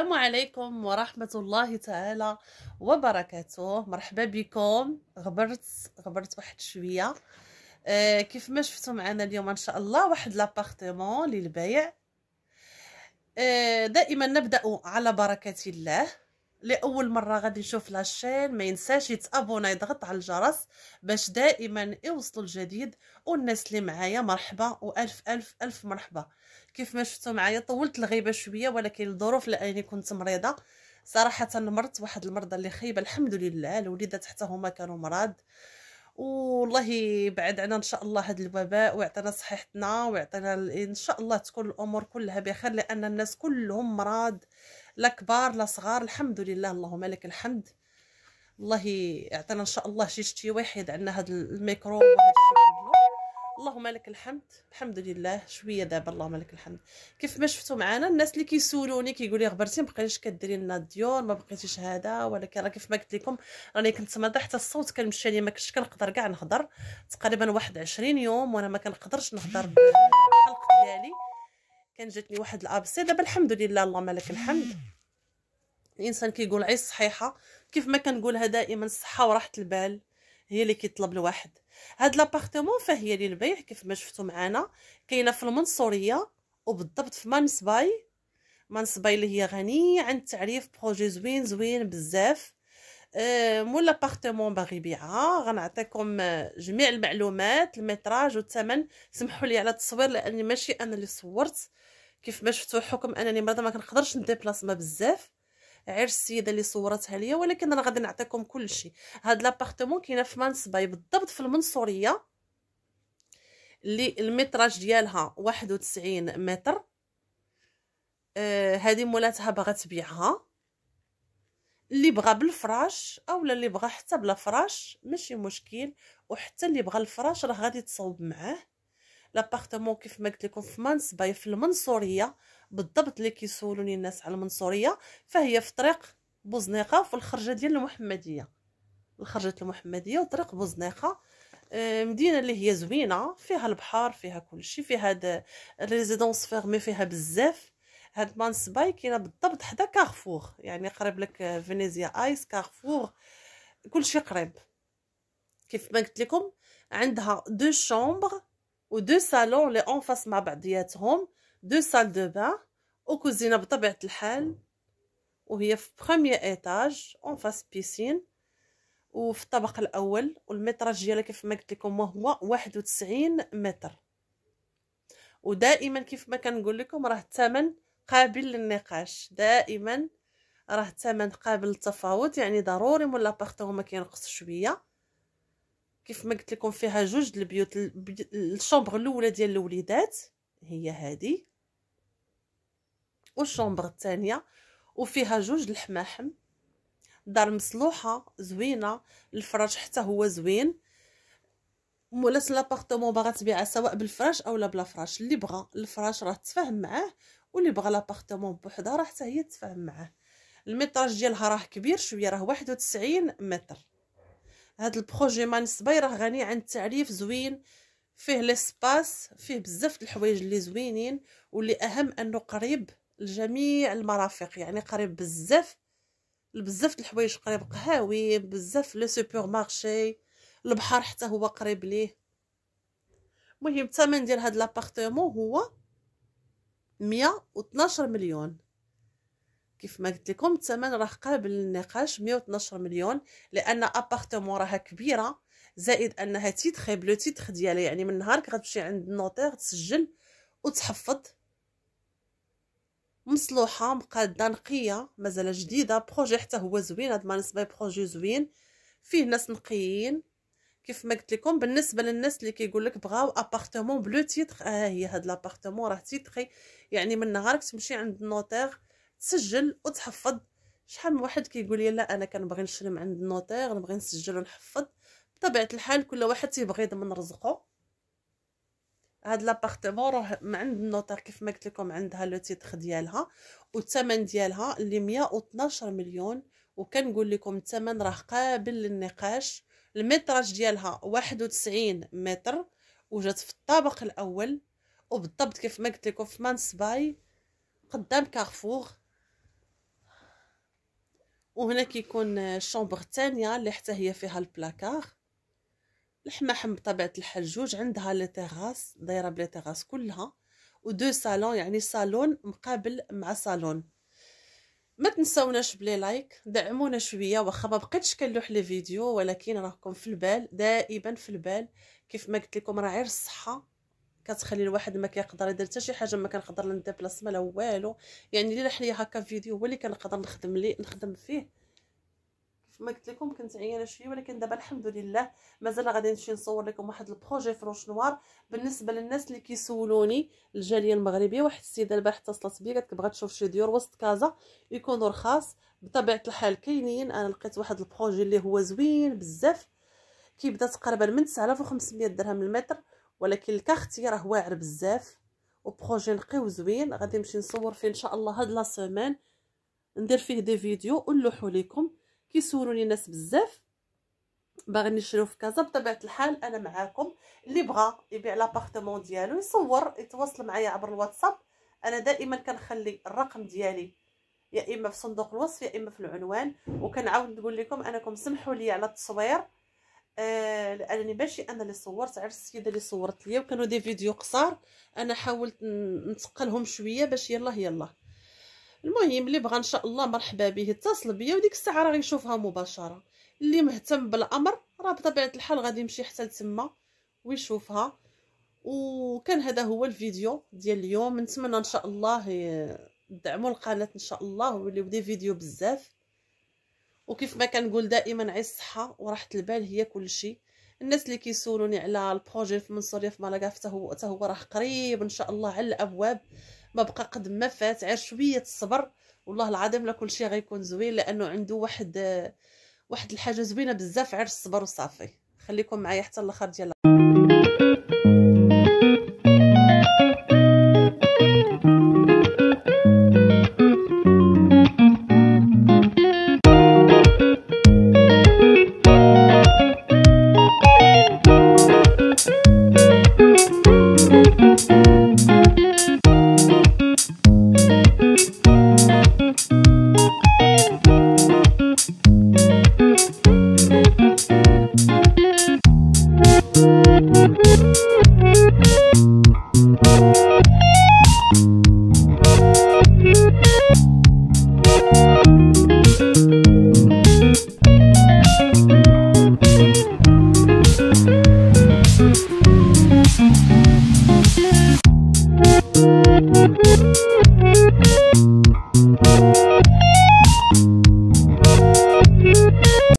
السلام عليكم ورحمة الله تعالى وبركاته. مرحبا بكم. غبرت غبرت واحد شوية. آه كيف ما شفتوا معنا اليوم إن شاء الله واحد l'appartement للبيع. آه دائما نبدأ على بركة الله. لأول مرة غادي يشوف la chaîne ما ينساش يتابونا يضغط على الجرس باش دائما يوصلوا الجديد والناس اللي معايا. مرحبا وألف ألف ألف مرحبا. كيف ما شفتوا معايا طولت الغيبة شوية ولكن الظروف لأني كنت مريضة. صراحة مرضت واحد المرضى اللي خايبة الحمد لله. الوليدات حتى هما كانوا مرض. والله بعد عنا إن شاء الله هذا الوباء ويعطينا صحتنا ويعطينا إن شاء الله تكون الأمور كلها بخير لأن الناس كلهم مرض. لا كبار لا صغار الحمد لله اللهم لك الحمد. الله يعطينا إن شاء الله شي شتي واحد عندنا هذا الميكرو وهذا الشيء اللهم لك الحمد. الحمد لله. شوية دابا اللهم لك الحمد. كيف ما شفتوا معنا الناس اللي كيسولوني كيقولوا لي غبرتي ما بقيتيش كديري لنا الديون ما بقيتيش هذا ولكن راه كيف ما قلت لكم راني كنت مريضه حتى الصوت كان مشى لي ما كنتش كنقدر كاع نهضر. تقريبا واحد 20 يوم وأنا ما كنقدرش نهضر بالحلق ديالي. كان جاتني واحد الأبسي. دابا الحمد لله اللهم لك الحمد. الإنسان كيقول عيش صحيحة. كيف ما كنقولها دائما الصحة وراحة البال هي اللي كيطلب الواحد. هاد l'appartement فهي للبيع كيف ما شفتوا معنا كاينة في المنصورية وبالضبط في مانسباي. مانسباي اللي هي غنيه عن التعريف projet زوين زوين بزاف. أه مول l'appartement باغي يبيعها. غنعطيكم جميع المعلومات ال métrage والثمن. سمحوا لي على التصوير لأني ماشي أنا اللي صورت. كيف ما شفتوا حكم أنني مريضه ما كنقدرش ن déplacer بزاف. غير السيدة اللي صورتها ليا ولكن أنا غادي نعطيكم كل شيء هاد l'appartement كاينة في مانسباي بالضبط في المنصورية اللي ال métrage ديالها 91 متر. آه هذه مولاتها باغا تبيعها. اللي بغى بالفراش أولا اللي بغى حتى بلا فراش ماشي مشكل. وحتى اللي بغى الفراش راه غادي تصاوب معاه. l'appartement كيف ما قلت لكم في مانسباي في المنصورية بالضبط اللي كيسولوني الناس على المنصورية فهي في طريق بوزنيقة في الخرجة ديال المحمدية. الخرجة المحمدية وطريق بوزنيقة. آه، مدينة اللي هي زوينة فيها البحر فيها كل شيء فيها هاد résidences fermées فيها بزاف. هاد مانسباي كاينة بالضبط حدا كارفور يعني قريب لك Venezia Ice كارفور كلشي قريب. كيف ما قلت لكم عندها deux chambres و deux salons اللي en face مع بعضياتهم. deux salles de bain وكوزينه بطبيعة الحال وهي في première étage en face piscine وفي الطابق الأول وال métrage ديالها كيف ما قلت لكم هو 91 متر. ودائما كيف ما كنقول لكم راه الثمن قابل للنقاش. دائما راه الثمن قابل للتفاوض يعني ضروري من l'appartement كينقص شوية. كيف ما قلت لكم فيها جوج البيوت ال chambre الأولى ديال الوليدات هي هذه وال chambre الثانية وفيها جوج الحماحم. دار مصلوحه زوينة الفراش حتى هو زوين. مولات l'appartement باغا تبيعها سواء بالفراش اولا بلا فراش. اللي بغى الفراش راه تفاهم معاه واللي بغى l'appartement بوحدها راه حتى هي تفاهم معاه. ال métrage ديالها راه كبير شوية راه 91 متر. هاد ال projet مانسباي راه غني عن التعريف زوين. فيه les espaces verts بزاف الحوايج اللي زوينين واللي أهم أنه قريب. لجميع المرافق يعني قريب بزاف بزاف الحوايج قريب قهاوي بزاف le supermarché البحر حتى هو قريب ليه. المهم الثمن ديال هاد l'appartement هو 112 مليون. كيف ما قلت لكم الثمن راه قابل للنقاش 112 مليون لأن appartement راها كبيرة زائد أنها titrée ب le titre ديالها يعني من نهارك غتمشي عند ال notaire تسجل وتحفظ. مصلوحة مقادة نقية مازال جديدة projet حتى هو زوين هاد مانسباي projet زوين. فيه ناس نقيين. كيف ما قلت لكم بالنسبة للناس اللي كيقول لك بغاو appartement ب le titre آه هي هاد l'appartement راه titrée يعني من نهارك تمشي عند ال notaire تسجل وتحفظ. شحال من واحد كيقول لي لا أنا كنبغي نشري من عند ال notaire نبغي نسجل ونحفظ. بطبيعة الحال كل واحد تيبغي يضمن رزقه هاد l'appartement من عند ال notaire كيف ما قلت لكم عندها le titre ديالها والثمن ديالها اللي 112 مليون. وكنقول لكم الثمن راه قابل للنقاش. ال métrage ديالها 91 متر وجات في الطابق الأول. وبالضبط كيف ما قلت لكم في مانسباي قدام كارفور. وهنا كيكون ال chambre الثانية اللي حتى هي فيها البلاكار. الحماحم بطبيعة الحال جوج عندها les terrasses دايرة ب les terrasses كلها و deux salons يعني صالون مقابل مع صالون ما تنساوناش ب les likes دعمونا شوية واخا ما بقيتش كنلوح les vidéos ولكن راكم في البال دائما في البال. كيف ما قلت لكم راه غير الصحة. كتخلي الواحد ما كيقدر يدير حتى شي حاجة ما كنقدر لا ن déplace لا والو. يعني إلا لي هكا فيديو هو اللي كنقدر نخدم ليه نخدم فيه. ما قلت لكم كنت عيانة شوية ولكن دابا الحمد لله مازال غادي نمشي نصور لكم واحد ال projet ف Roches Noires. بالنسبة للناس اللي كيسولوني الجالية المغربية واحد السيدة البارح اتصلت بي قالت بغات تشوف شي ديور وسط كازا يكونوا رخاص بطبيعة الحال كاينين أنا لقيت واحد ال projet اللي هو زوين بزاف. كيبدا تقريبا من 9500 درهم المتر ولكن ال quartier راه واعر بزاف. و projet نقي وزوين غادي نمشي نصور فيه إن شاء الله هاد la semaine. ندير فيه des vidéos ونلوحو لكم كيسولوني الناس بزاف. باغي نشريو في كازا بطبيعة الحال أنا معاكم. اللي بغى يبيع l'appartement ديالو يصور يتواصل معايا عبر الواتساب. أنا دائما كنخلي الرقم ديالي يا إما في صندوق الوصف يا إما في العنوان. وكنعاود نقول لكم أنكم سمحوا لي على التصوير. آه لأنني ماشي أنا اللي صورت عرس السيدة اللي صورت ليا وكانوا دي فيديو قصار. أنا حاولت نتقلهم شوية باش يلا يلا. المهم اللي بغى ان شاء الله مرحبا به يتصل بيا وديك الساعة راه يشوفها مباشرة. اللي مهتم بالأمر راه بطبيعة الحال غادي يمشي حتى لتما ويشوفها. وكان هذا هو الفيديو ديال اليوم. نتمنى إن شاء الله تدعموا القناة إن شاء الله ويوليو دي فيديو بزاف. وكيف ما كنقول دائما عي الصحة وراحة البال هي كل شيء. الناس اللي كيسولوني على البروجي في منصورية في مالاكا حتى هو حتى هو راه قريب إن شاء الله على الأبواب. ما بقى قد ما فات غير شوية الصبر. والله العظيم لا كل شيء غيكون زوين لأنه عنده واحد واحد الحاجة زوينة بزاف غير الصبر وصافي. خليكم معايا حتى الأخر ديال